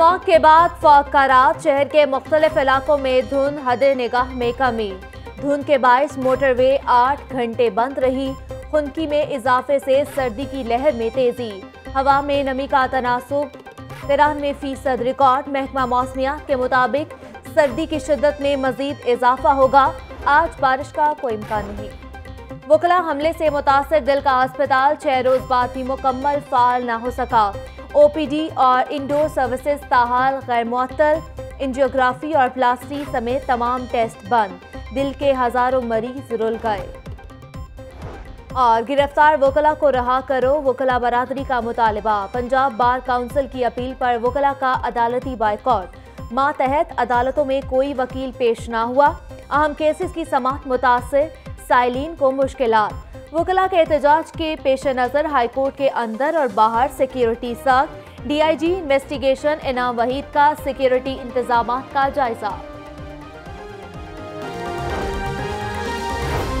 Smoke کے بعد فوق کا شہر کے مختلف علاقوں میں دھند حد نگاہ میں کمی۔ دھند کے باعث موٹر وے آٹھ گھنٹے بند رہی۔ خنکی میں اضافے سے سردی کی لہر میں تیزی۔ ہوا میں نمی کا تناسب۔ ترانوے فیصد ریکارڈ محکمہ موسمیات کے مطابق سردی کی شدت میں مزید اضافہ ہوگا۔ آج بارش کا کوئی امکان نہیں۔ وکلا حملے سے متاثر دل کا اسپتال چھ روز بعد بھی مکمل فعال نہ ہو سکا۔ او پی ڈی اور انڈور سروسز تاحال غیر معطل انجیوگرافی اور پلاسٹی سمیت تمام ٹیسٹ بند۔ دل کے ہزاروں مریض رول گئے۔ اور گرفتار وکلا کو رہا کرو وکلا برادری کا مطالبہ۔ پنجاب بار کاؤنسل کی اپیل پر وکلا کا عدالتی بائیکاٹ۔ ماتحت عدالتوں میں کوئی وکیل پیش نہ ہوا۔ اہم کیسز کی سماعت متاثر۔ سائلین کو مشکلات۔ وکلا کے احتجاج کے پیش نظر ہائی کورٹ کے اندر اور باہر سیکیورٹی سخت ڈی آئی جی انویسٹیگیشن انعام وحید کا سیکیورٹی انتظامات کا جائزہ